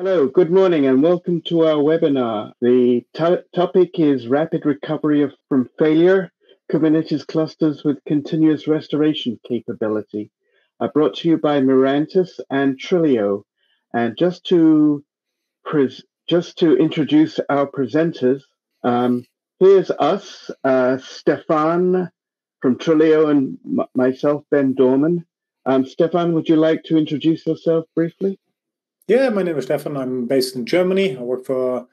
Hello, good morning, and welcome to our webinar. The to- topic is Rapid Recovery of, from Failure Kubernetes Clusters with Continuous Restoration Capability. Uh, brought to you by Mirantis and Trilio. And just to just to introduce our presenters, um, here's us, uh, Stefan from Trilio and myself, Ben Dorman. Um, Stefan, would you like to introduce yourself briefly? Yeah, my name is Stefan. I'm based in Germany. I work for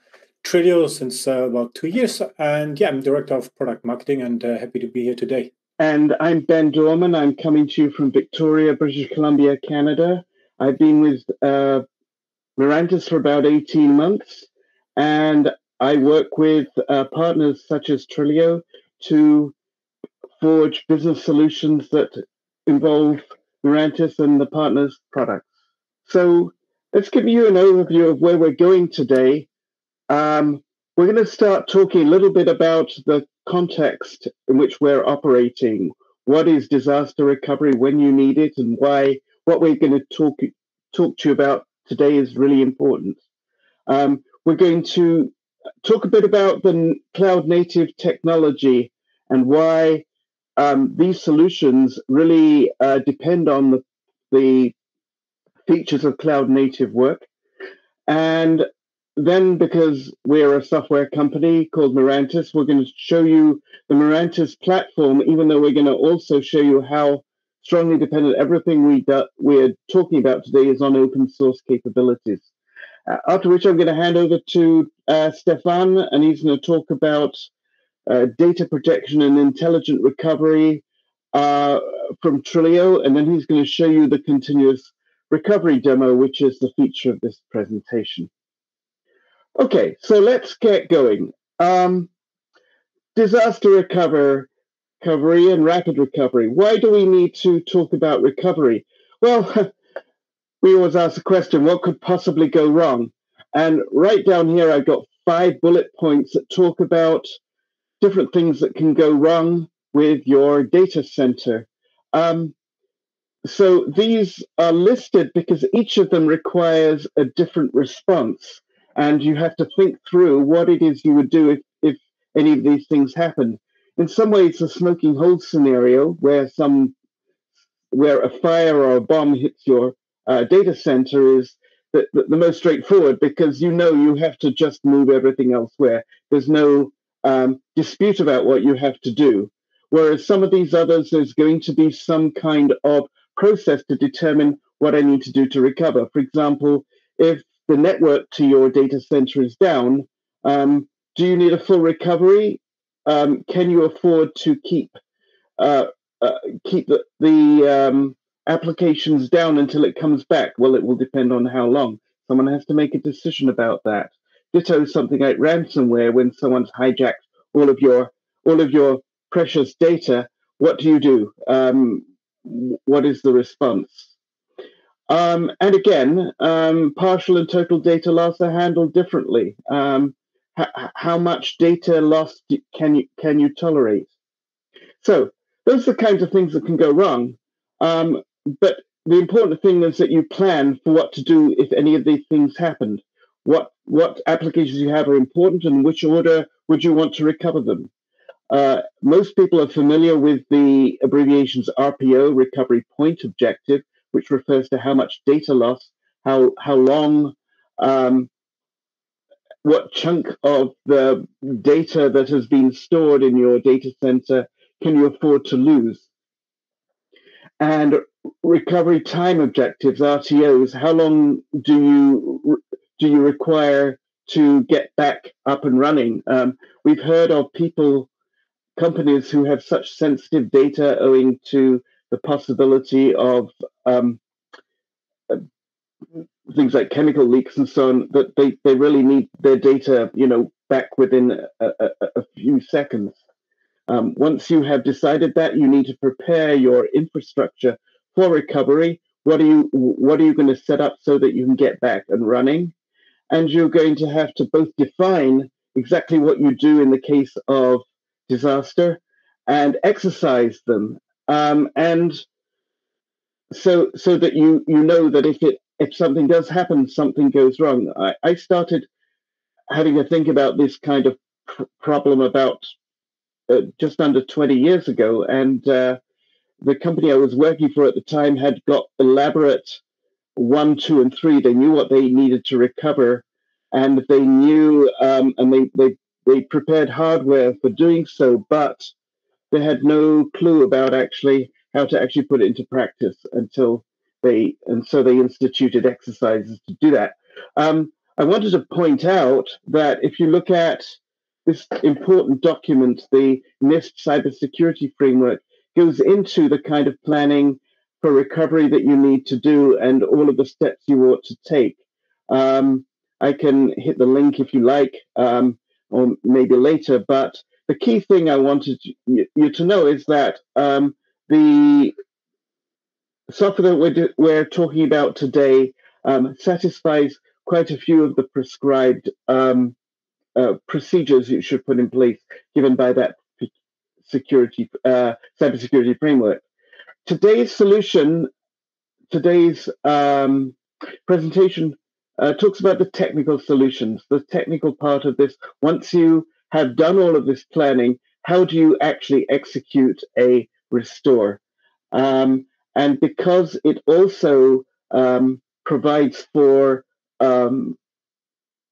Trilio since uh, about two years. And yeah, I'm director of product marketing and uh, happy to be here today. And I'm Ben Dorman. I'm coming to you from Victoria, British Columbia, Canada. I've been with uh, Mirantis for about 18 months. And I work with uh, partners such as Trilio to forge business solutions that involve Mirantis and the partners' products. So let's give you an overview of where we're going today. Um, we're going to start talking a little bit about the context in which we're operating. What is disaster recovery when you need it, and why? What we're going to talk talk to you about today is really important. Um, we're going to talk a bit about the cloud native technology and why um, these solutions really uh, depend on the, the features of cloud native work. And then, because we're a software company called Mirantis, we're going to show you the Mirantis platform, even though we're going to also show you how strongly dependent everything we do, we're talking about today is on open source capabilities. Uh, after which, I'm going to hand over to uh, Stefan, and he's going to talk about uh, data protection and intelligent recovery uh, from Trilio, and then he's going to show you the continuous recovery demo, which is the feature of this presentation. Okay, so let's get going. Um, disaster recover, recovery and rapid recovery. Why do we need to talk about recovery? Well, we always ask the question, what could possibly go wrong? And right down here, I've got five bullet points that talk about different things that can go wrong with your data center. Um, so these are listed because each of them requires a different response. And you have to think through what it is you would do if, if any of these things happen. In some ways, the smoking hole scenario, where some where a fire or a bomb hits your uh, data center, is the, the, the, most straightforward because you know you have to just move everything elsewhere. There's no um, dispute about what you have to do. Whereas some of these others, there's going to be some kind of process to determine what I need to do to recover. For example, if the network to your data center is down, um, do you need a full recovery? Um, can you afford to keep uh, uh, keep the, the um, applications down until it comes back? Well, it will depend on how long. Someone has to make a decision about that. Ditto something like ransomware when someone's hijacked all of your all of your precious data. What do you do? Um, what is the response? Um, and again, um, partial and total data loss are handled differently. Um, h- how much data loss can you can you tolerate? So those are the kinds of things that can go wrong. Um, but the important thing is that you plan for what to do if any of these things happened. What what applications you have are important, and which order would you want to recover them? Uh, most people are familiar with the abbreviations RPO, Recovery Point Objective, which refers to how much data loss, how how long, um, what chunk of the data that has been stored in your data center can you afford to lose? And recovery time objectives, RTOs, how long do you do you require to get back up and running? Um, we've heard of people companies who have such sensitive data owing to the possibility of um, things like chemical leaks and so on that they, they really need their data you know back within a, a, a few seconds. Um, once you have decided that you need to prepare your infrastructure for recovery. What are you what are you going to set up so that you can get back and running? And you're going to have to both define exactly what you do in the case of disaster and exercise them. Um, and so so that you you know that if it if something does happen, something goes wrong. I, I started having to think about this kind of pr- problem about uh, just under 20 years ago. And uh, the company I was working for at the time had got elaborate one, two, and three. They knew what they needed to recover, and they knew, um, and they, they, they prepared hardware for doing so, but they had no clue about actually how to actually put it into practice until they, and so they instituted exercises to do that. Um, I wanted to point out that if you look at this important document, the NIST cybersecurity framework, goes into the kind of planning for recovery that you need to do and all of the steps you ought to take. Um, I can hit the link if you like, um, or maybe later. But the key thing I wanted you, to know is that um, the software that we're, we're talking about today um, satisfies quite a few of the prescribed um, uh, procedures you should put in place given by that security uh, cybersecurity framework. Today's solution, today's um, presentation uh, talks about the technical solutions, the technical part of this. Once you have done all of this planning, how do you actually execute a restore? Um, and because it also um, provides for um,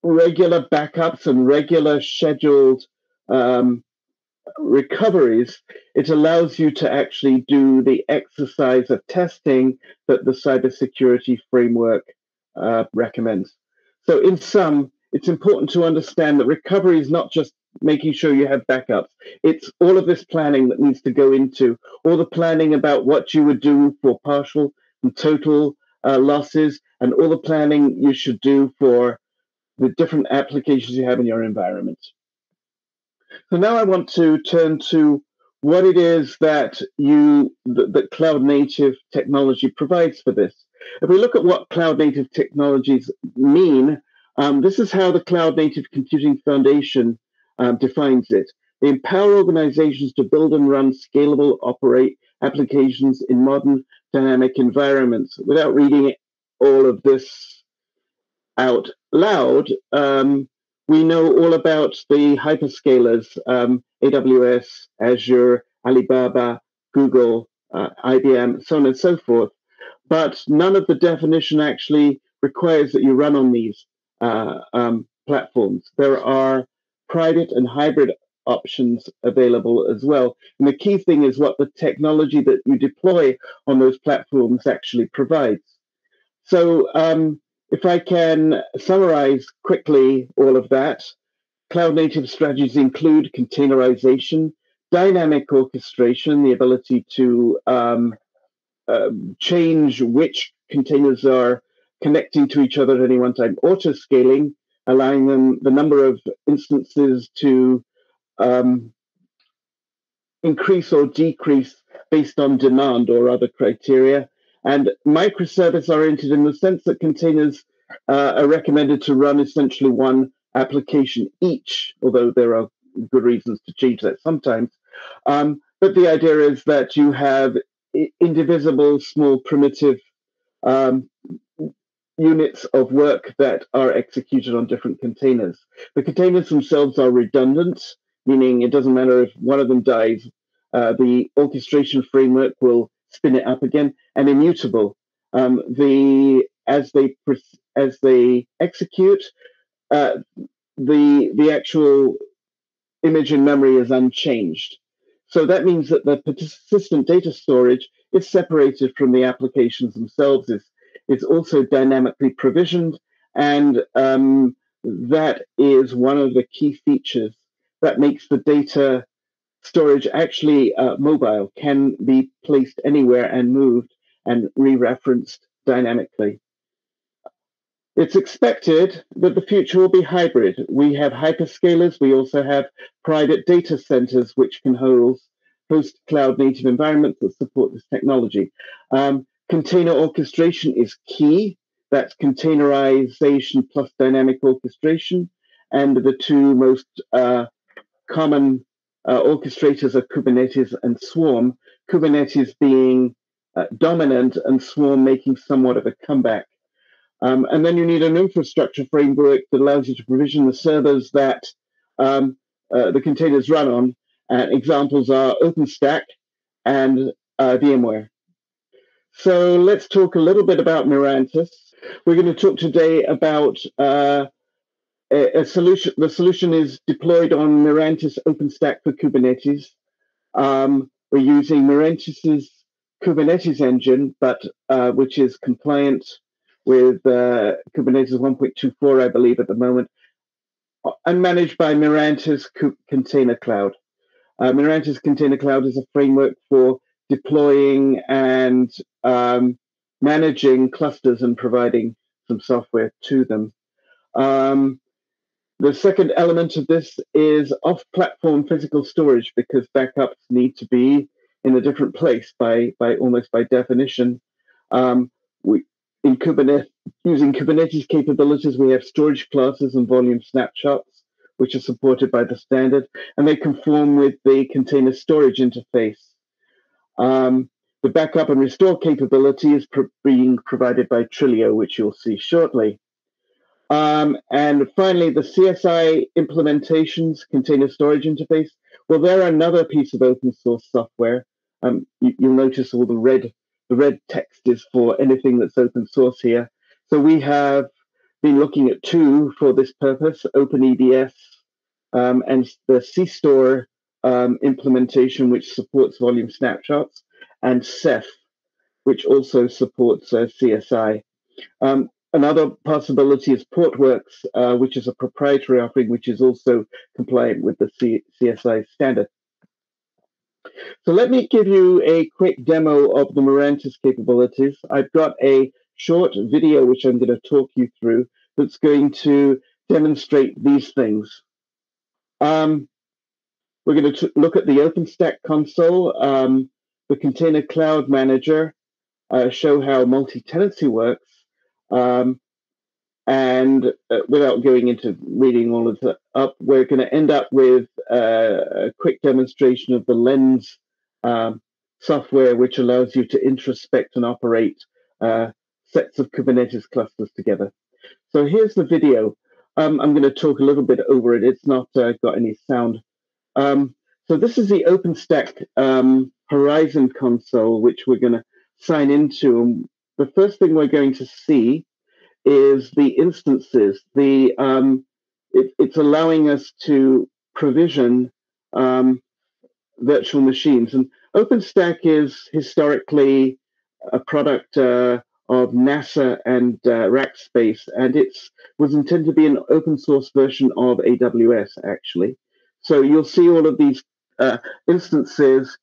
regular backups and regular scheduled um, recoveries, it allows you to actually do the exercise of testing that the cybersecurity framework uh, recommends. So, in sum, it's important to understand that recovery is not just making sure you have backups. It's all of this planning that needs to go into all the planning about what you would do for partial and total uh, losses, and all the planning you should do for the different applications you have in your environment. So now I want to turn to what it is that you that, that cloud native technology provides for this. If we look at what cloud native technologies mean, um, this is how the Cloud Native Computing Foundation um, defines it. They empower organizations to build and run scalable operate applications in modern dynamic environments. Without reading all of this out loud, um, we know all about the hyperscalers um, AWS, Azure, Alibaba, Google, uh, IBM, so on and so forth. But none of the definition actually requires that you run on these uh, um, platforms. There are private and hybrid options available as well. And the key thing is what the technology that you deploy on those platforms actually provides. So um, if I can summarize quickly all of that, cloud native strategies include containerization, dynamic orchestration, the ability to um, uh, change which containers are connecting to each other at any one time, auto scaling, allowing them the number of instances to um, increase or decrease based on demand or other criteria, and microservice oriented in the sense that containers uh, are recommended to run essentially one application each, although there are good reasons to change that sometimes. Um, but the idea is that you have indivisible, small, primitive um, units of work that are executed on different containers. The containers themselves are redundant, meaning it doesn't matter if one of them dies, uh, the orchestration framework will spin it up again and immutable. Um, the as they as they execute, uh, the the actual image in memory is unchanged. So that means that the persistent data storage is separated from the applications themselves. is is also dynamically provisioned, and um, that is one of the key features that makes the data storage actually uh, mobile, can be placed anywhere and moved and re-referenced dynamically. It's expected that the future will be hybrid. We have hyperscalers. We also have private data centers which can host, host cloud native environments that support this technology. Um, container orchestration is key. That's containerization plus dynamic orchestration. And the two most uh, common uh, orchestrators are Kubernetes and Swarm, Kubernetes being uh, dominant and Swarm making somewhat of a comeback. Um, and then you need an infrastructure framework that allows you to provision the servers that um, uh, the containers run on. Examples are OpenStack and uh, VMware. So let's talk a little bit about Mirantis. We're going to talk today about uh, a, a, solution. The solution is deployed on Mirantis OpenStack for Kubernetes. Um, we're using Mirantis's Kubernetes engine, but uh, which is compliant with uh, Kubernetes 1.24, I believe, at the moment, uh, and managed by Mirantis Container Cloud. Uh, Mirantis Container Cloud is a framework for deploying and um, managing clusters and providing some software to them. Um, the second element of this is off platform physical storage because backups need to be in a different place by, by almost by definition. Um, we, in Kubernetes, using Kubernetes capabilities, we have storage classes and volume snapshots, which are supported by the standard, and they conform with the container storage interface. Um, the backup and restore capability is pro- being provided by Trilio, which you'll see shortly. Um, and finally, the CSI implementations, container storage interface. Well, they're another piece of open source software. Um, you, will notice all the red, the red text is for anything that's open source here. So we have been looking at two for this purpose: OpenEBS um, and the cStor um, implementation, which supports volume snapshots, and Ceph, which also supports uh, CSI. Um, Another possibility is Portworx, uh, which is a proprietary offering, which is also compliant with the C- CSI standard. So let me give you a quick demo of the Mirantis capabilities. I've got a short video which I'm going to talk you through that's going to demonstrate these things. Um, we're going to look at the OpenStack console, um, the Container Cloud Manager, uh, show how multi-tenancy works, um, and uh, without going into reading all of that up, we're going to end up with a quick demonstration of the Lens um, software, which allows you to introspect and operate uh, sets of Kubernetes clusters together. So here's the video. Um, I'm going to talk a little bit over it. It's not uh, got any sound. Um, so this is the OpenStack um, Horizon console, which we're going to sign into. And the first thing we're going to see is the instances. The um, it, it's allowing us to provision um, virtual machines, and OpenStack is historically a product uh, of NASA and uh, Rackspace, and it was intended to be an open source version of AWS actually. So you'll see all of these uh, instances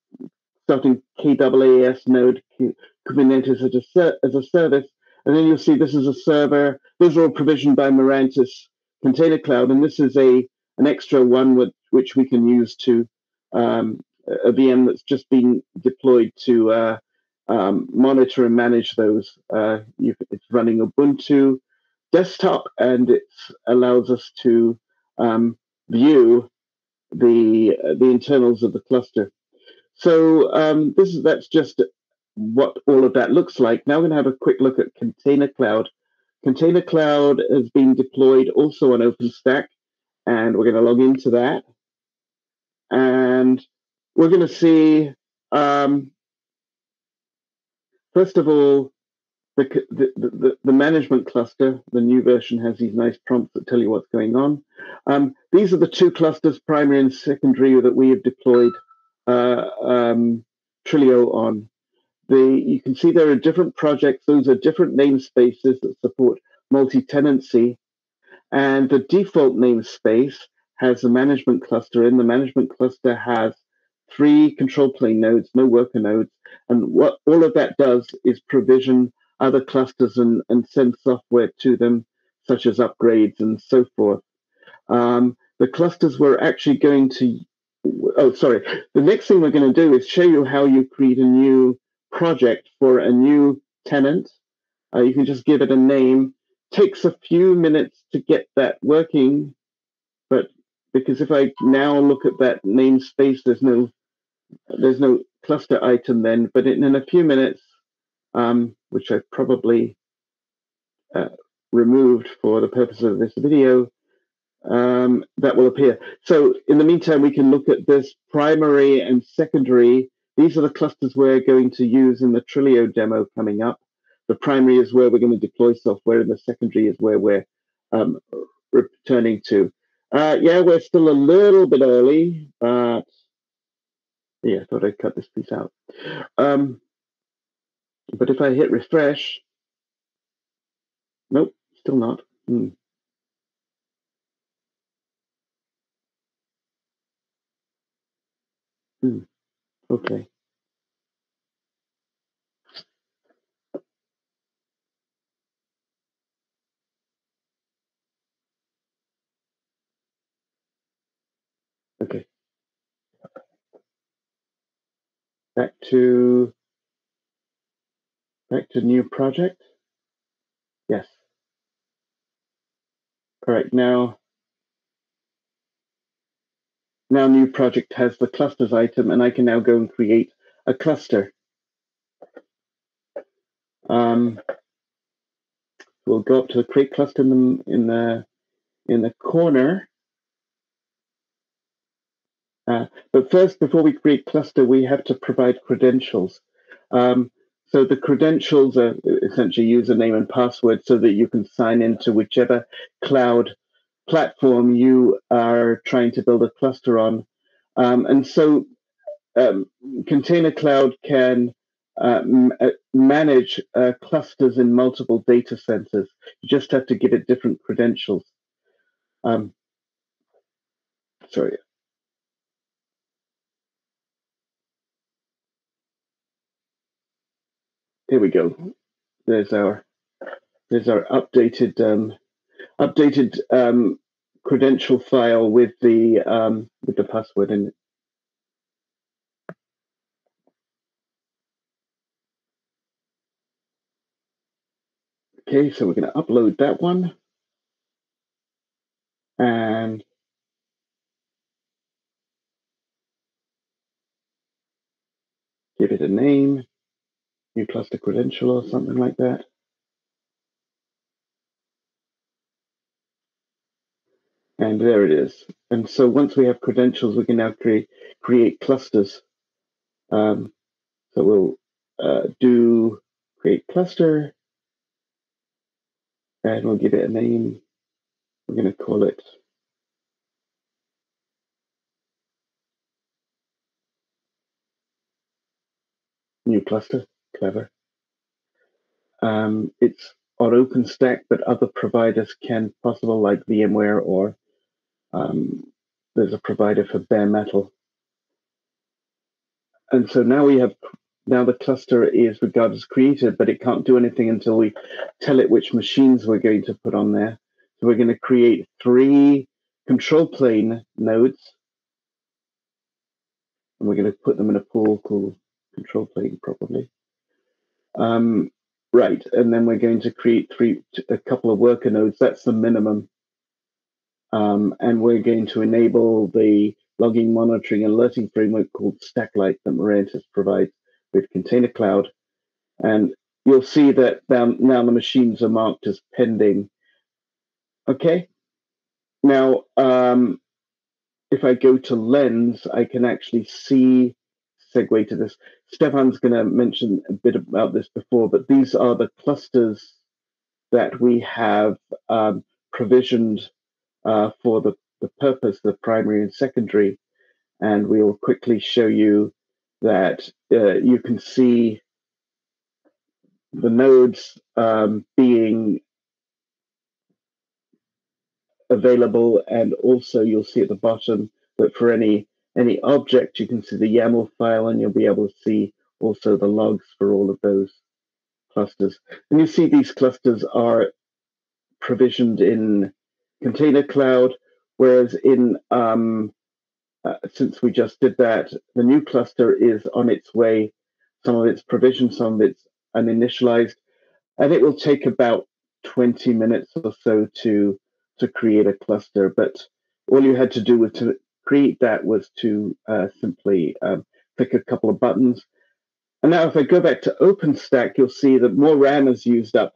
starting KAAS node Kubernetes as a, as a service. And then you'll see this is a server. These are all provisioned by Mirantis Container Cloud. And this is a an extra one with, which we can use to um, a VM that's just been deployed to uh, um, monitor and manage those. Uh, it's running Ubuntu desktop and it allows us to um, view the the internals of the cluster. So um, this is that's just what all of that looks like. Now we're going to have a quick look at Container Cloud. Container Cloud has been deployed also on OpenStack, and we're going to log into that. And we're going to see, um, first of all, the, the, the, management cluster, the new version has these nice prompts that tell you what's going on. Um, these are the two clusters, primary and secondary, that we have deployed uh, um, Trilio on. The, you can see there are different projects. Those are different namespaces that support multi-tenancy. And the default namespace has a management cluster in. The management cluster has three control plane nodes, no worker nodes. And what all of that does is provision other clusters and, and send software to them, such as upgrades and so forth. Um, the clusters we're actually going to, oh, sorry. The next thing we're going to do is show you how you create a new project for a new tenant. Uh, you can just give it a name. Takes a few minutes to get that working, but because if I now look at that namespace, there's no there's no cluster item then. But in, in a few minutes, um, which I've probably uh, removed for the purpose of this video, um, that will appear. So in the meantime, we can look at this primary and secondary. These are the clusters we're going to use in the Trilio demo coming up. The primary is where we're going to deploy software, and the secondary is where we're um, returning to. Uh, yeah, we're still a little bit early, but yeah, I thought I'd cut this piece out. Um, but if I hit refresh, nope, still not. Hmm. Hmm. Okay. Okay. Back to back to new project. Yes. All right, now now new project has the clusters item and I can now go and create a cluster. Um, we'll go up to the create cluster in the in the, in the corner. Uh, but first, before we create cluster, we have to provide credentials. Um, so the credentials are essentially username and password so that you can sign into whichever cloud platform you are trying to build a cluster on. Um, and so um, Container Cloud can uh, m- uh, manage uh, clusters in multiple data centers. You just have to give it different credentials. Um, sorry. Here we go. There's our there's our updated um, updated um, credential file with the um, with the password in it. Okay, so we're going to upload that one. And give it a name, new cluster credential or something like that. And there it is. And so once we have credentials, we can now create create clusters. Um, so we'll uh, do create cluster, and we'll give it a name. We're going to call it new cluster. Clever. Um, it's on OpenStack, but other providers can possible like VMware or um, there's a provider for bare metal. And so now we have now the cluster is regarded as created, but it can't do anything until we tell it which machines we're going to put on there. So we're going to create three control plane nodes. And we're going to put them in a pool called control plane probably. Um, right, and then we're going to create three, a couple of worker nodes. That's the minimum. Um, and we're going to enable the logging monitoring and alerting framework called Stacklight that Mirantis provides with Container Cloud. And you'll see that now, the machines are marked as pending. Okay. Now, um, if I go to Lens, I can actually see, segue to this. Stefan's going to mention a bit about this before, but these are the clusters that we have um, provisioned uh, for the, the purpose the primary and secondary. And we will quickly show you that uh, you can see the nodes um, being available and also you'll see at the bottom that for any any object you can see the YAML file and you'll be able to see also the logs for all of those clusters. And you see these clusters are provisioned in Container Cloud, whereas in um, uh, since we just did that, the new cluster is on its way. Some of it's provisioned, some of it's uninitialized, and it will take about 20 minutes or so to to create a cluster. But all you had to do was to create that was to uh, simply click a couple of buttons. And now, if I go back to OpenStack, you'll see that more RAM is used up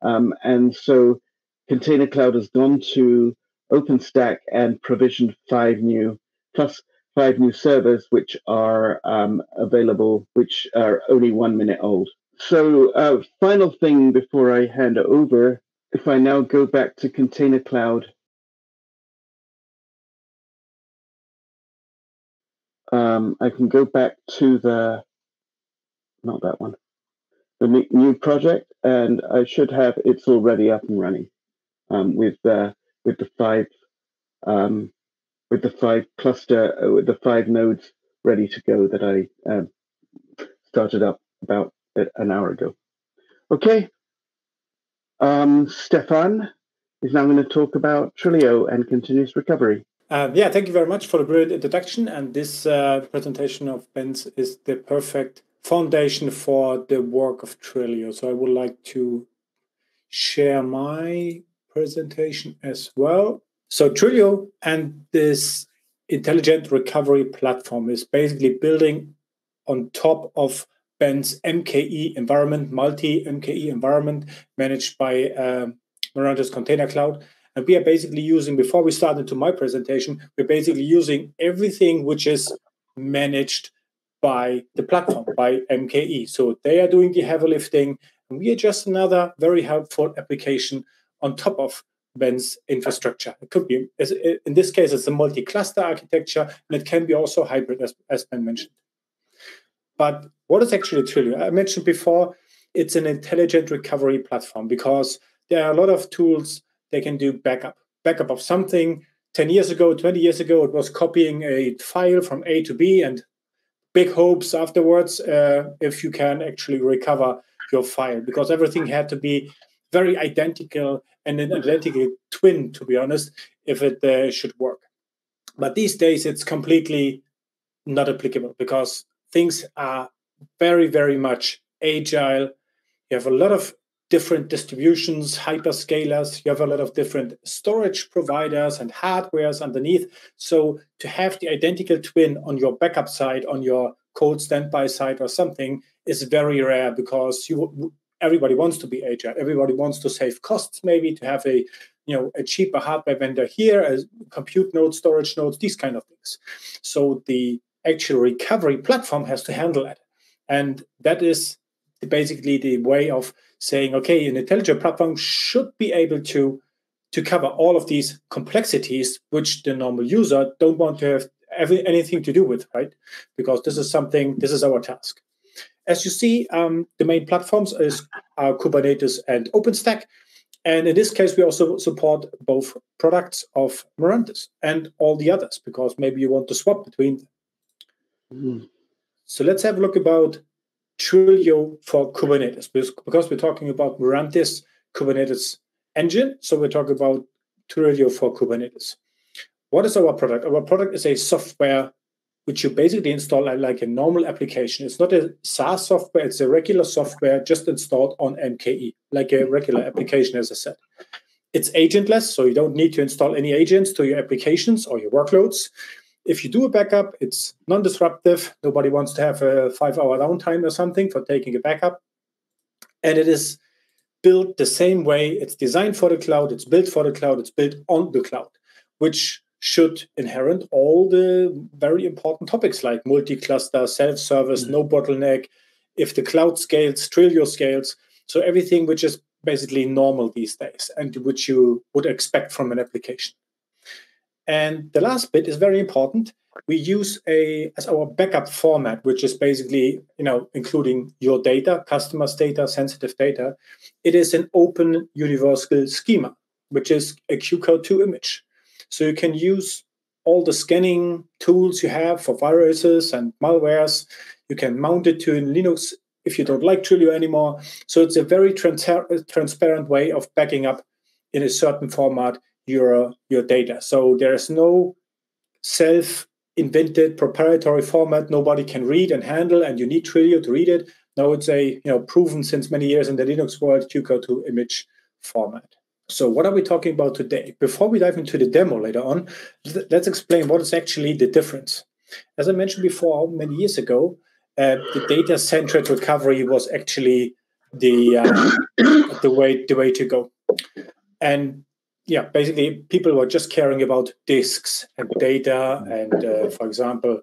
Um, and so Container Cloud has gone to OpenStack and provisioned five new plus five new servers, which are um, available, which are only one minute old. So, uh, final thing before I hand over, if I now go back to Container Cloud, um, I can go back to the, not that one, the new project, and I should have it's already up and running um, with the with the five um, with the five cluster uh, with the five nodes ready to go that I um, started up about an hour ago. Okay, um, Stefan is now going to talk about Trilio and continuous recovery. Uh, yeah, thank you very much for the great introduction. And this uh, presentation of Ben's is the perfect foundation for the work of Trilio. So I would like to share my presentation as well. So Trilio and this intelligent recovery platform is basically building on top of Ben's MKE environment, multi MKE environment managed by um, Mirantis Container Cloud. And we are basically using, before we start into my presentation, we're basically using everything which is managed by the platform, by MKE. So they are doing the heavy lifting, and we are just another very helpful application on top of Ben's infrastructure. It could be, in this case, it's a multi-cluster architecture, and it can be also hybrid, as, as Ben mentioned. But what is actually Trilio? I mentioned before, it's an intelligent recovery platform because there are a lot of tools they can do backup. Backup of something 10 years ago, 20 years ago, it was copying a file from A to B and big hopes afterwards uh, if you can actually recover your file because everything had to be very identical and an identical twin, to be honest, if it uh, should work. But these days, it's completely not applicable because things are very, very much agile. You have a lot of different distributions, hyperscalers. You have a lot of different storage providers and hardwares underneath. So to have the identical twin on your backup side, on your cold standby side or something is very rare because you everybody wants to be agile. Everybody wants to save costs, maybe to have a you know a cheaper hardware vendor here, as compute nodes, storage nodes, these kind of things. So the actual recovery platform has to handle that, and that is basically the way of saying, okay, an intelligent platform should be able to to cover all of these complexities which the normal user don't want to have every, anything to do with, right? Because this is something, this is our task. As you see, um, the main platforms is uh, Kubernetes and OpenStack. And in this case, we also support both products of Mirantis and all the others, because maybe you want to swap between them. Mm. So let's have a look about Trilio for Kubernetes, because we're talking about Mirantis Kubernetes engine. So we're talking about Trilio for Kubernetes. What is our product? Our product is a software which you basically install like a normal application. It's not a SaaS software, it's a regular software just installed on MKE, like a regular application, as I said. It's agentless, so you don't need to install any agents to your applications or your workloads. If you do a backup, it's non disruptive. Nobody wants to have a five hour downtime or something for taking a backup. And it is built the same way. It's designed for the cloud, it's built for the cloud, it's built on the cloud, which should inherit all the very important topics like multi-cluster, self-service, mm-hmm. no bottleneck, if the cloud scales, Trilio scales, so everything which is basically normal these days and which you would expect from an application. And the last bit is very important. We use a as our backup format, which is basically you know including your data, customers' data, sensitive data. It is an open universal schema, which is a QCOW2 image. So you can use all the scanning tools you have for viruses and malwares. You can mount it to Linux if you don't like Trilio anymore. So it's a very trans- transparent way of backing up in a certain format your your data. So there is no self invented proprietary format nobody can read and handle and you need Trilio to read it. No, it's a you know proven since many years in the Linux world QCOW2 image format. So, what are we talking about today? Before we dive into the demo later on, let's explain what is actually the difference. As I mentioned before, many years ago, uh, the data centered recovery was actually the uh, the way the way to go. And yeah, basically, people were just caring about disks and data, and uh, for example,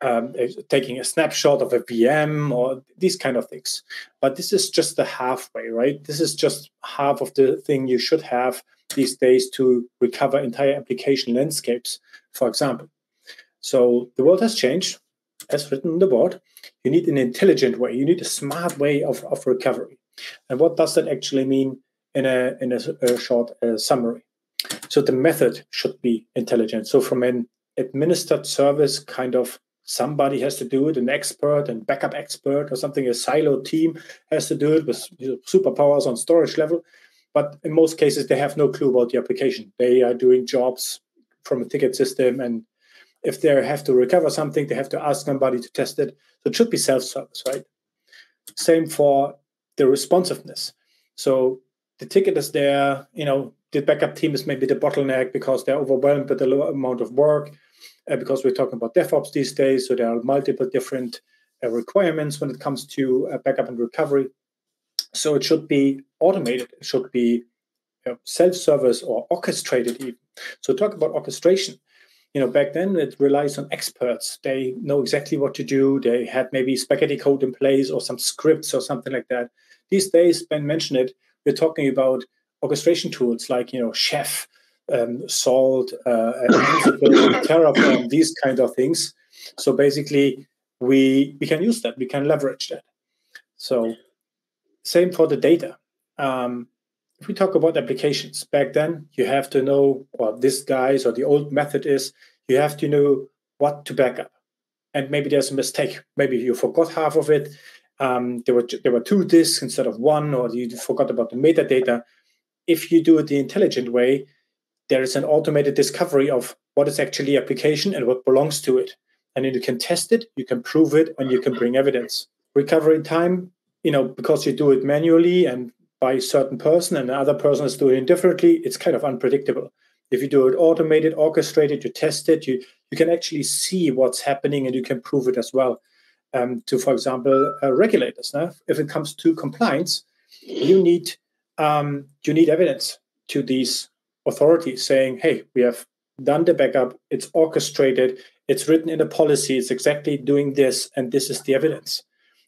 um, taking a snapshot of a VM or these kind of things. But this is just the halfway, right? This is just half of the thing you should have these days to recover entire application landscapes, for example. So the world has changed, as written on the board. You need an intelligent way. You need a smart way of, of recovery. And what does that actually mean in a in a, a short uh, summary? So the method should be intelligent. So from an administered service kind of somebody has to do it, an expert and backup expert or something, a silo team has to do it with superpowers on storage level. But in most cases, they have no clue about the application. They are doing jobs from a ticket system. And if they have to recover something, they have to ask somebody to test it. So it should be self service, right? Same for the responsiveness. So the ticket is there, you know, the backup team is maybe the bottleneck because they're overwhelmed with the low amount of work uh, because we're talking about DevOps these days. So there are multiple different uh, requirements when it comes to uh, backup and recovery. So it should be automated. It should be you know, self-service or orchestrated even. So talk about orchestration. You know, back then it relies on experts. They know exactly what to do. They had maybe spaghetti code in place or some scripts or something like that. These days, Ben mentioned it. We're talking about orchestration tools like you know Chef um, Salt, uh, Terraform, these kind of things. So basically, we we can use that. We can leverage that. So same for the data. Um, if we talk about applications, back then you have to know what this guys or the old method is. You have to know what to back up, and maybe there's a mistake. Maybe you forgot half of it. Um, there were there were two disks instead of one, or you forgot about the metadata. If you do it the intelligent way, there is an automated discovery of what is actually application and what belongs to it. And then you can test it, you can prove it, and you can bring evidence. Recovery time, you know, because you do it manually and by a certain person and another person is doing it differently, it's kind of unpredictable. If you do it automated, orchestrated, you test it, you, you can actually see what's happening and you can prove it as well. Um, to, for example, uh, regulators. Now, if it comes to compliance, you need um, you need evidence to these authorities saying, hey, we have done the backup, it's orchestrated, it's written in a policy, it's exactly doing this, and this is the evidence.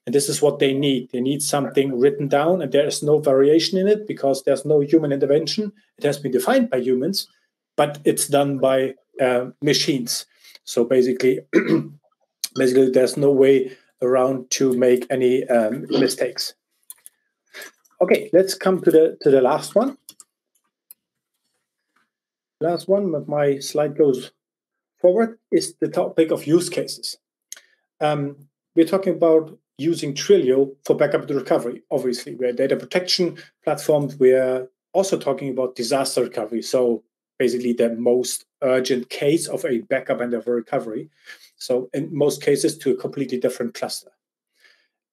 And this is what they need. They need something written down, and there is no variation in it because there's no human intervention. It has been defined by humans, but it's done by uh, machines. So basically, basically, there's no way around to make any um, mistakes. Okay, let's come to the to the last one last one, but my slide goes forward, is the topic of use cases. Um, we're talking about using Trilio for backup and recovery. Obviously, we're data protection platform. We're also talking about disaster recovery. So basically the most urgent case of a backup and of a recovery. So in most cases to a completely different cluster.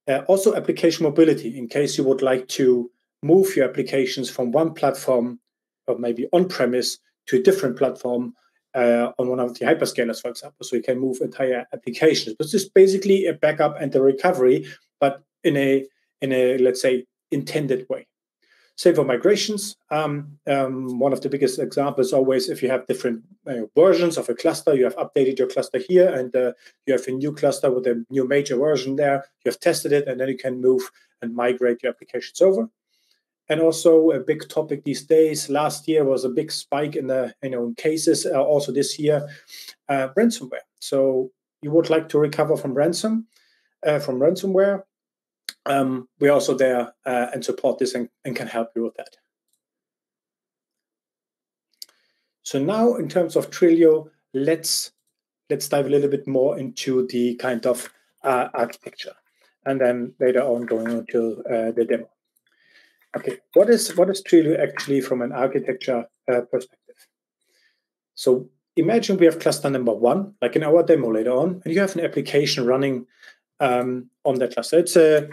Uh, also application mobility in case you would like to move your applications from one platform or maybe on-premise to a different platform uh, on one of the hyperscalers, for example. So you can move entire applications. This is basically a backup and a recovery, but in a in a let's say intended way. Same for migrations. Um, um, one of the biggest examples always if you have different uh, versions of a cluster, you have updated your cluster here, and uh, you have a new cluster with a new major version there. You have tested it, and then you can move and migrate your applications over and also a big topic these days. Last year was a big spike in the you know in cases. Uh, also this year, uh, ransomware. So you would like to recover from ransom uh, from ransomware. Um, we're also there uh, and support this and, and can help you with that. So now, in terms of Trilio, let's let's dive a little bit more into the kind of uh, architecture, and then later on going into uh, the demo. Okay, what is what is Trilio actually from an architecture uh, perspective? So imagine we have cluster number one, like in our demo later on, and you have an application running um, on that cluster. It's a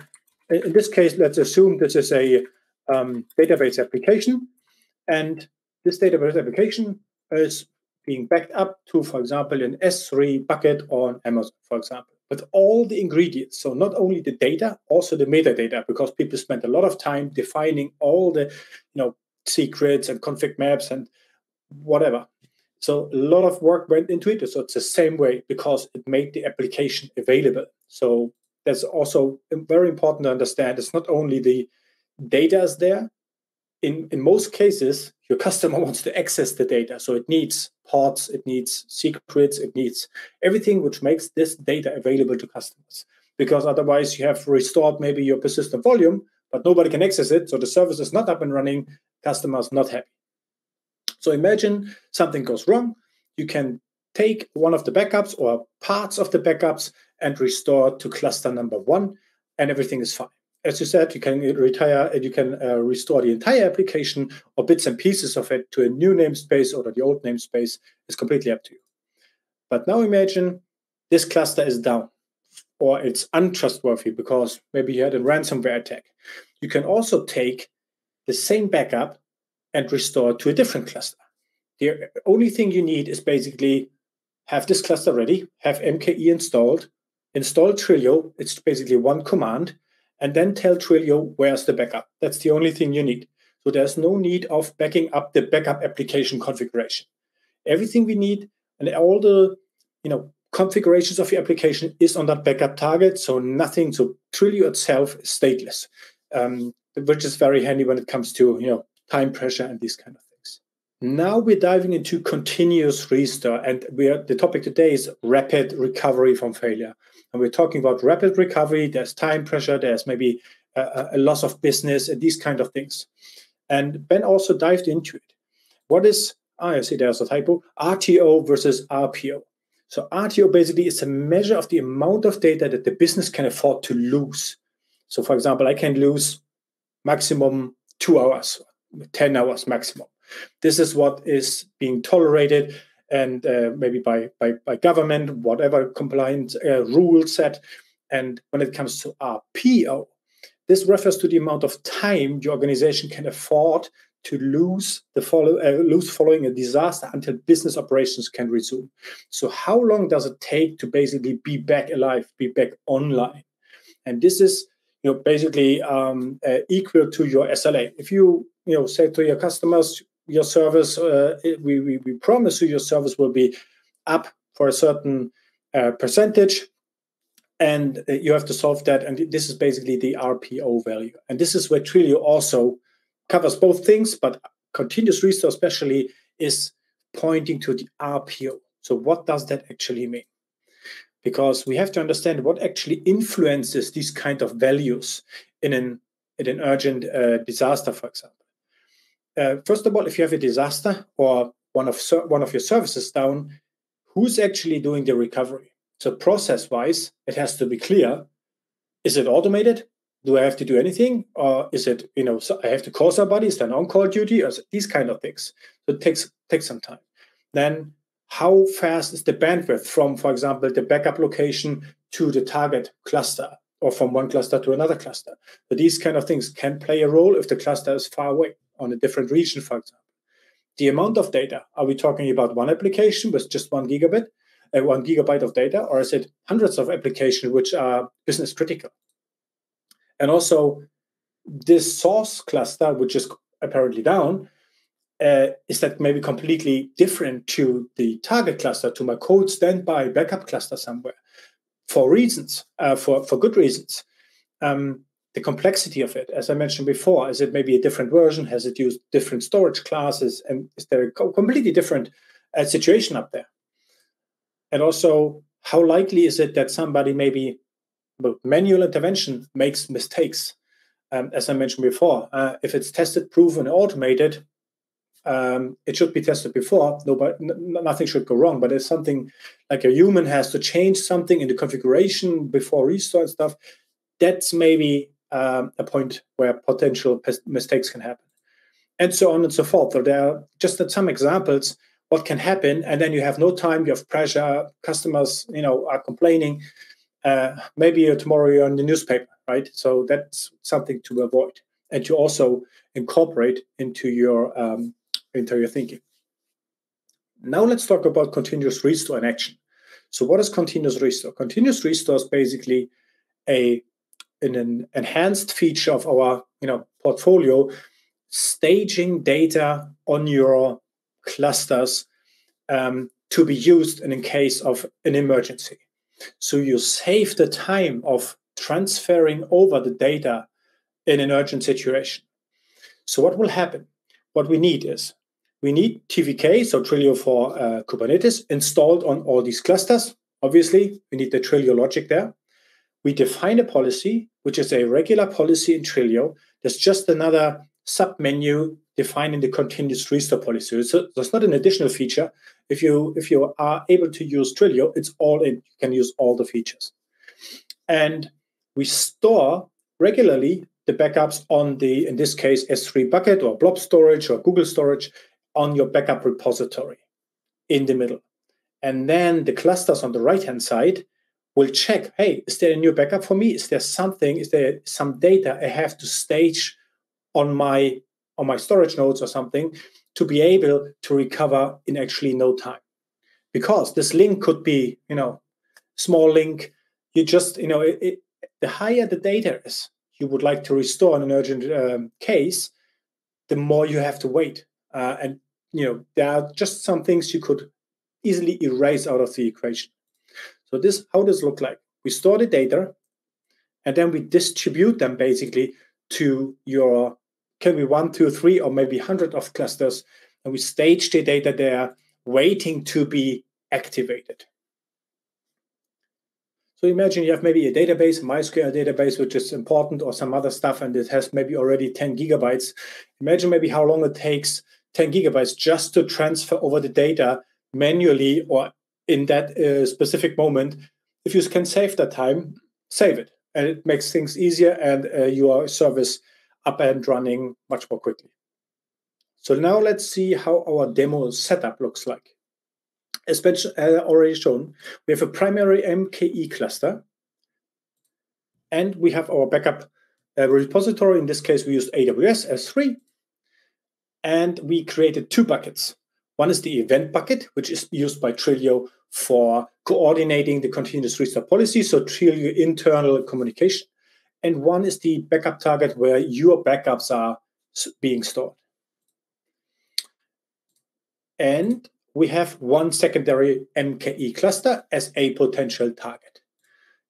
in this case, let's assume this is a um, database application, and this database application is being backed up to, for example, an S3 bucket on Amazon, for example. with all the ingredients. So not only the data, also the metadata, because people spend a lot of time defining all the, you know, secrets and config maps and whatever. So a lot of work went into it. So it's the same way because it made the application available. So that's also very important to understand. It's not only the data is there. In in most cases, your customer wants to access the data, so it needs parts, it needs secrets, it needs everything which makes this data available to customers. Because otherwise, you have restored maybe your persistent volume, but nobody can access it, so the service is not up and running. Customers not happy. So imagine something goes wrong. You can take one of the backups or parts of the backups and restore to cluster number one, and everything is fine. As you said, you can retire and you can uh, restore the entire application or bits and pieces of it to a new namespace or the old namespace. It's completely up to you. But now imagine this cluster is down or it's untrustworthy because maybe you had a ransomware attack. You can also take the same backup and restore to a different cluster. The only thing you need is basically have this cluster ready, have MKE installed, install Trilio. It's basically one command, and then tell Trilio where's the backup. That's the only thing you need. So there's no need of backing up the backup application configuration. Everything we need and all the you know configurations of your application is on that backup target. So nothing. So Trilio itself is stateless, um, which is very handy when it comes to you know time pressure and these kind of things. Now we're diving into continuous restore, and we are the topic today is rapid recovery from failure. And we're talking about rapid recovery. There's time pressure. There's maybe a, a loss of business and these kind of things. And Ben also dived into it. What is ah, oh, I see there's a typo RTO versus RPO. So RTO basically is a measure of the amount of data that the business can afford to lose. So, for example, I can lose maximum two hours 10 hours maximum. This is what is being tolerated and uh, maybe by, by, by government, whatever compliant uh, rule set. And when it comes to RPO, this refers to the amount of time your organization can afford to lose the follow uh, lose following a disaster until business operations can resume. So how long does it take to basically be back alive, be back online? And this is you know basically um, uh, equal to your SLA. If you you know say to your customers your service uh, we, we, we promise you your service will be up for a certain uh, percentage and uh, you have to solve that and this is basically the rpo value. And this is where Trilio also covers both things but continuous restore especially is pointing to the rpo so what does that actually mean? Because we have to understand what actually influences these kind of values in an in an urgent uh, disaster for example uh, first of all, if you have a disaster or one of one of your services down, who's actually doing the recovery? So process-wise, it has to be clear: is it automated? Do I have to do anything, or is it you know so I have to call somebody? Is there on-call duty, or these kind of things? So it takes takes some time. Then, how fast is the bandwidth from, for example, the backup location to the target cluster? or from one cluster to another cluster. But these kind of things can play a role if the cluster is far away on a different region, for example. The amount of data, are we talking about one application with just one gigabit, uh, one gigabyte of data, or is it hundreds of applications which are business critical? And also, this source cluster, which is apparently down, uh, is that maybe completely different to the target cluster, to my cold standby backup cluster somewhere, for reasons, uh, for for good reasons. Um, the complexity of it, as I mentioned before, is it maybe a different version? Has it used different storage classes? And is there a completely different uh, situation up there? And also, how likely is it that somebody maybe manual intervention makes mistakes? Um, as I mentioned before, uh, if it's tested, proven, automated, um, it should be tested before. Nobody, n- nothing should go wrong. But if something like a human has to change something in the configuration before restore stuff, that's maybe um, a point where potential mistakes can happen, and so on and so forth. So there are just some examples what can happen, and then you have no time. You have pressure. Customers, you know, are complaining. Uh, maybe tomorrow you're in the newspaper, right? So that's something to avoid, and to also incorporate into your um, into your thinking. Now let's talk about continuous restore in action. So what is continuous restore? Continuous restore is basically a an enhanced feature of our you know portfolio, staging data on your clusters um, to be used in case of an emergency. So you save the time of transferring over the data in an urgent situation. So what will happen? What we need is we need TVK, so trilio for uh, Kubernetes, installed on all these clusters. Obviously, we need the trilio logic there. We define a policy, which is a regular policy in Trilio. There's just another submenu defining the continuous restore policy. So there's not an additional feature. If you if you are able to use Trilio, it's all in. You can use all the features. And we store regularly the backups on the, in this case, S3 bucket or blob storage or Google storage on your backup repository in the middle. And then the clusters on the right hand side will check hey, is there a new backup for me? Is there something, is there some data I have to stage on my on my storage nodes or something to be able to recover in actually no time? Because this link could be you know small link. You just you know it, it, the higher the data is you would like to restore in an urgent um, case the more you have to wait. Uh, and you know there are just some things you could easily erase out of the equation so this how does look like we store the data and then we distribute them basically to your can be one two three or maybe 100 of clusters and we stage the data there waiting to be activated so imagine you have maybe a database, a MySQL database, which is important, or some other stuff, and it has maybe already 10 gigabytes. Imagine maybe how long it takes 10 gigabytes just to transfer over the data manually or in that uh, specific moment. If you can save that time, save it. And it makes things easier and uh, your service up and running much more quickly. So now let's see how our demo setup looks like as uh, already shown, we have a primary MKE cluster, and we have our backup uh, repository. In this case, we used AWS S3, and we created two buckets. One is the event bucket, which is used by Trilio for coordinating the continuous restore policy, so Trilio internal communication. And one is the backup target where your backups are being stored. And we have one secondary MKE cluster as a potential target.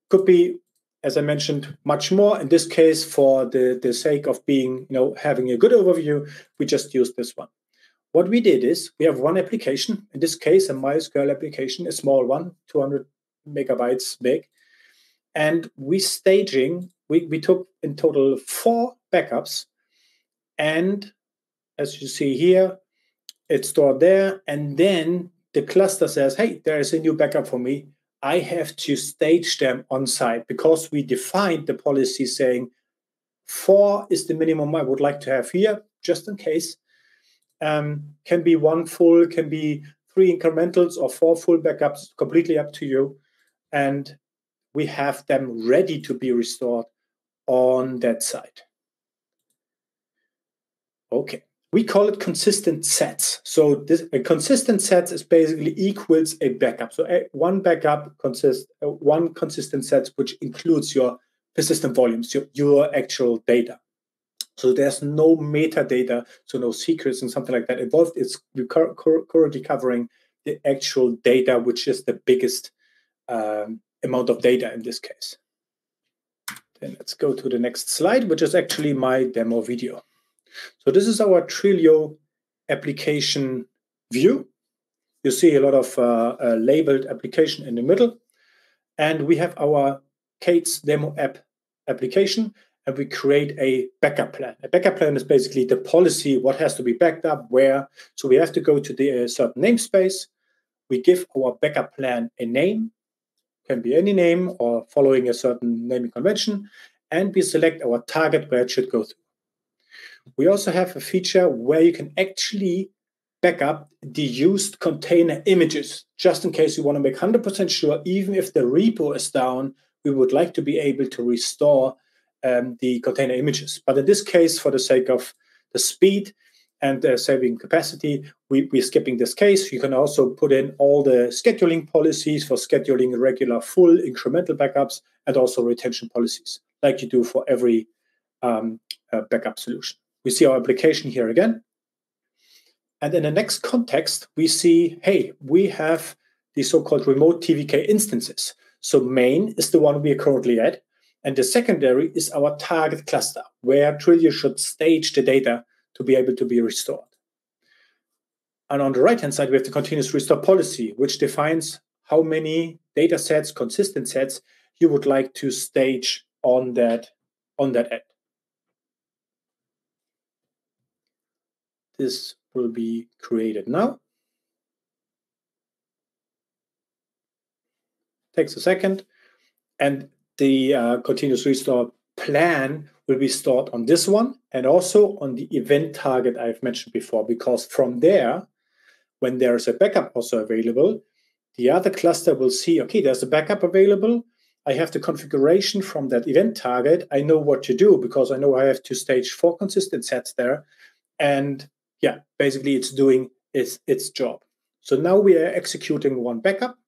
Could be, as I mentioned, much more. In this case, for the, the sake of being, you know, having a good overview, we just use this one. What we did is we have one application, in this case, a MySQL application, a small one, 200 megabytes big. And we staging, we, we took in total four backups. And as you see here, it's stored there. And then the cluster says, hey, there is a new backup for me. I have to stage them on site because we defined the policy saying four is the minimum I would like to have here, just in case. Um, can be one full, can be three incrementals or four full backups, completely up to you. And we have them ready to be restored on that site. Okay we call it consistent sets. So this a consistent sets is basically equals a backup. So a, one backup consists uh, one consistent set, which includes your persistent volumes, your, your actual data. So there's no metadata, so no secrets and something like that involved. It's currently covering the actual data, which is the biggest um, amount of data in this case. Then let's go to the next slide, which is actually my demo video. So this is our Trilio application view. You see a lot of uh, uh, labeled application in the middle. And we have our K8s demo app application, and we create a backup plan. A backup plan is basically the policy, what has to be backed up, where. So we have to go to the uh, certain namespace. We give our backup plan a name, can be any name or following a certain naming convention, and we select our target where it should go through. We also have a feature where you can actually back up the used container images, just in case you want to make 100% sure, even if the repo is down, we would like to be able to restore um, the container images. But in this case, for the sake of the speed, and uh, saving capacity, we, we're skipping this case. You can also put in all the scheduling policies for scheduling regular full incremental backups and also retention policies, like you do for every um, uh, backup solution. We see our application here again. And in the next context, we see, hey, we have the so-called remote TVK instances. So main is the one we are currently at. And the secondary is our target cluster, where Trilio should stage the data to be able to be restored. And on the right-hand side, we have the continuous restore policy, which defines how many data sets, consistent sets, you would like to stage on that, on that end. This will be created now. Takes a second. And the uh, continuous restore plan will be stored on this one and also on the event target I've mentioned before, because from there, when there's a backup also available, the other cluster will see, okay, there's a backup available. I have the configuration from that event target. I know what to do because I know I have to stage four consistent sets there. And yeah, basically it's doing its, its job. So now we are executing one backup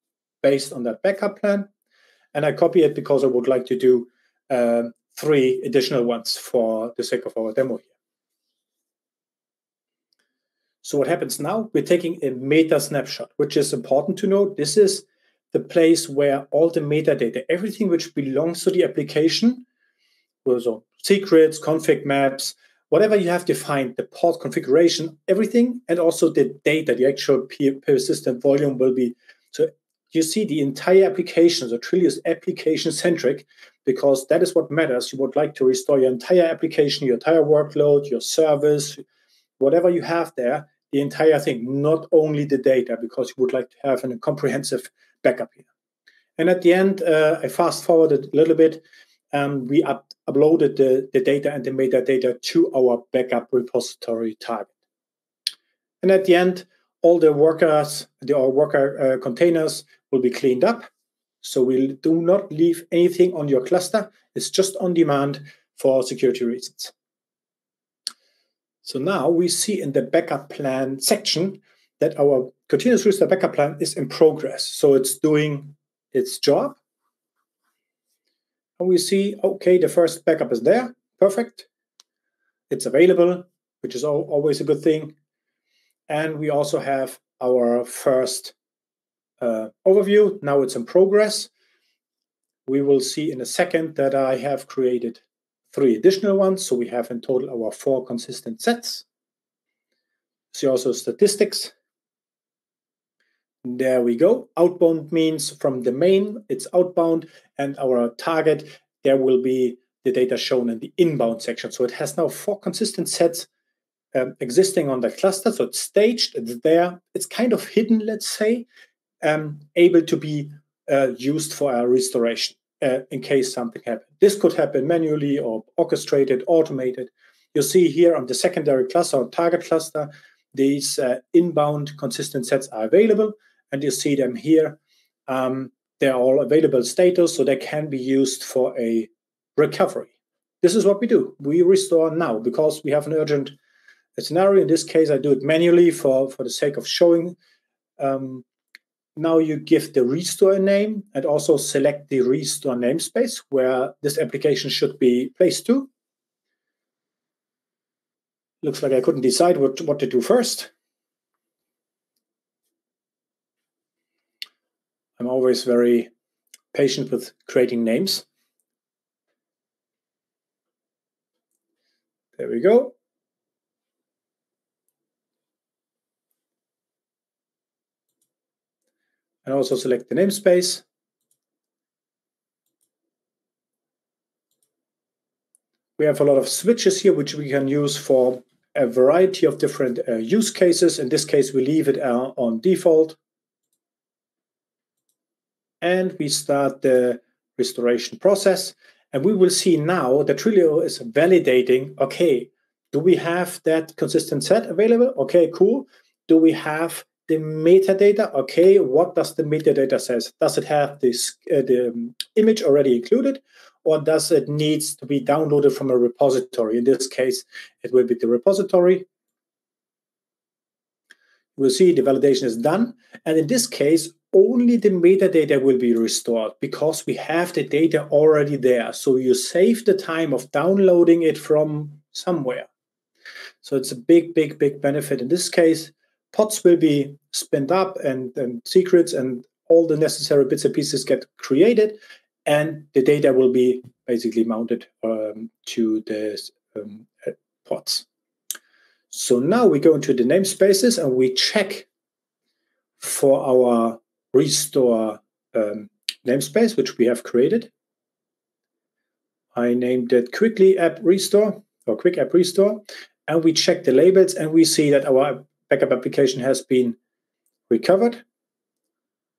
based on that backup plan. And I copy it because I would like to do uh, three additional ones for the sake of our demo here. So what happens now? We're taking a meta snapshot, which is important to note. This is the place where all the metadata, everything which belongs to the application, so secrets, config maps, whatever you have defined, the port configuration, everything, and also the data, the actual persistent volume will be. So you see the entire application, so Trilio is application centric, because that is what matters. You would like to restore your entire application, your entire workload, your service, whatever you have there, the entire thing, not only the data, because you would like to have a comprehensive backup here. And at the end, uh, I fast forwarded a little bit. Um, we up- uploaded the, the data and the metadata to our backup repository target. And at the end, all the workers, the our worker uh, containers will be cleaned up so we do not leave anything on your cluster. It's just on demand for security reasons. So now we see in the backup plan section that our continuous restore backup plan is in progress. So it's doing its job. And we see, okay, the first backup is there. Perfect. It's available, which is always a good thing. And we also have our first uh, overview. Now it's in progress. We will see in a second that I have created three additional ones. So we have in total our four consistent sets. See also statistics. There we go. Outbound means from the main, it's outbound, and our target, there will be the data shown in the inbound section. So it has now four consistent sets um, existing on the cluster. So it's staged, it's there, it's kind of hidden, let's say um, able to be uh, used for a restoration uh, in case something happened. This could happen manually or orchestrated, automated. You see here on the secondary cluster or target cluster, these uh, inbound consistent sets are available, and you see them here. Um, they're all available status, so they can be used for a recovery. This is what we do. We restore now because we have an urgent scenario. In this case, I do it manually for, for the sake of showing um, now you give the restore a name and also select the restore namespace where this application should be placed to. Looks like I couldn't decide what, what to do first. I'm always very patient with creating names. There we go. And also select the namespace. We have a lot of switches here, which we can use for a variety of different uh, use cases. In this case, we leave it uh, on default. And we start the restoration process. And we will see now that Trilio is validating, okay, do we have that consistent set available? Okay, cool. Do we have the metadata. Okay, what does the metadata says? Does it have this uh, the um, image already included, or does it needs to be downloaded from a repository? In this case, it will be the repository. We'll see the validation is done. And in this case, only the metadata will be restored because we have the data already there. So you save the time of downloading it from somewhere. So it's a big, big, big benefit. In this case, pods will be spinned up and, and secrets and all the necessary bits and pieces get created, and the data will be basically mounted um, to the um, pods. So now we go into the namespaces and we check for our restore um, namespace, which we have created. I named it quickly app restore or quick app restore. And we check the labels and we see that our backup application has been recovered.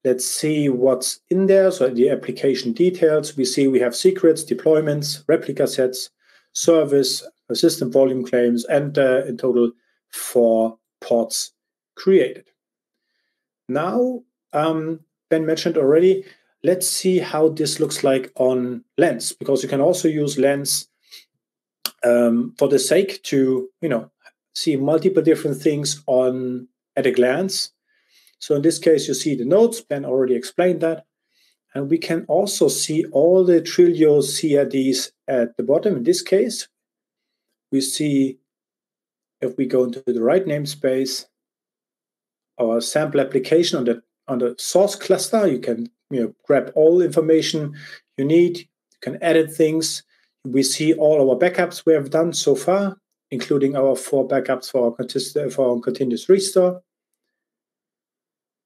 Let's see what's in there. So the application details, we see we have secrets, deployments, replica sets, service, system volume claims, and uh, in total four pods created. Now, um, Ben mentioned already, let's see how this looks like on Lens, because you can also use Lens um, for the sake to, you know, see multiple different things on at a glance. So in this case, you see the nodes. Ben already explained that. And we can also see all the Trilio CRDs at the bottom. In this case, we see if we go into the right namespace, our sample application on the on the source cluster. You can you know grab all information you need. You can edit things. We see all our backups we have done so far, including our four backups for our, for our continuous restore.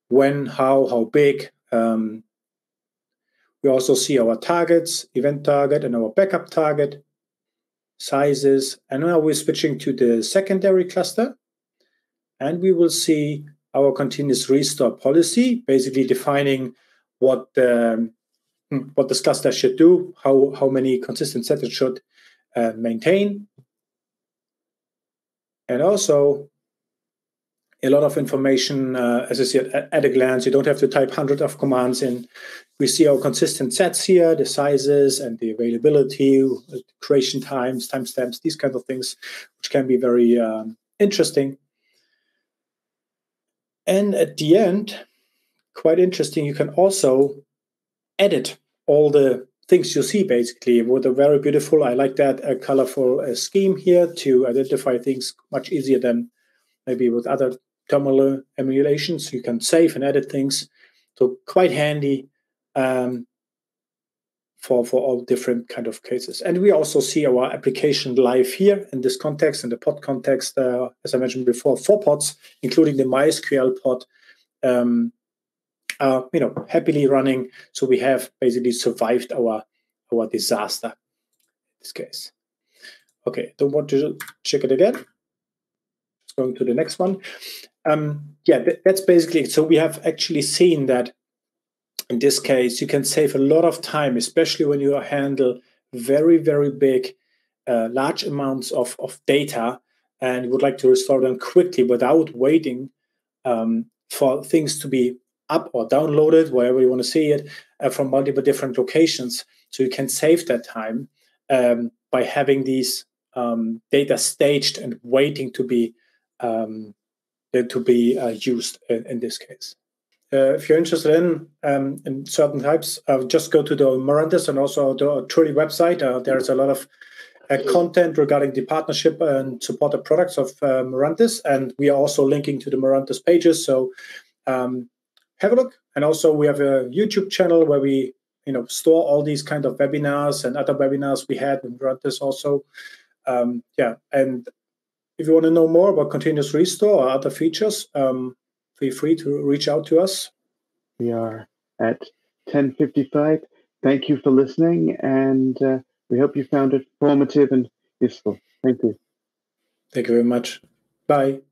When, how, how big. Um, we also see our targets, event target, and our backup target, sizes. And now we're switching to the secondary cluster. And we will see our continuous restore policy, basically defining what the Hmm, what this cluster should do, how, how many consistent sets it should uh, maintain. And also a lot of information, uh, as I said, at, at, a glance. You don't have to type hundreds of commands in. We see our consistent sets here, the sizes and the availability, creation times, timestamps, these kinds of things, which can be very um, interesting. And at the end, quite interesting, you can also edit all the things you see basically with a very beautiful i like that a colorful uh, scheme here to identify things much easier than maybe with other terminal emulations you can save and edit things so quite handy um, for for all different kind of cases and we also see our application live here in this context in the pod context uh, as i mentioned before four pods including the mysql pod um, are you know happily running. So we have basically survived our our disaster in this case. Okay, don't want to check it again. Just going to the next one. Um, yeah, that's basically it. So we have actually seen that in this case you can save a lot of time, especially when you handle very very big, uh, large amounts of of data and you would like to restore them quickly without waiting um, for things to be up or downloaded, wherever you want to see it, uh, from multiple different locations. So you can save that time um, by having these um, data staged and waiting to be um, to be uh, used in, in, this case. Uh, if you're interested in um, in certain types, uh, just go to the Mirantis and also the Trilio website. Uh, there's a lot of uh, content regarding the partnership and supported products of uh, Mirantis, and we are also linking to the Mirantis pages. So um, have a look. And also we have a YouTube channel where we you know store all these kind of webinars and other webinars we had and run this also. Um, yeah, and if you want to know more about continuous restore or other features, um, feel free to reach out to us. We are at 10:55. Thank you for listening, and uh, we hope you found it formative and useful. Thank you. Thank you very much. Bye.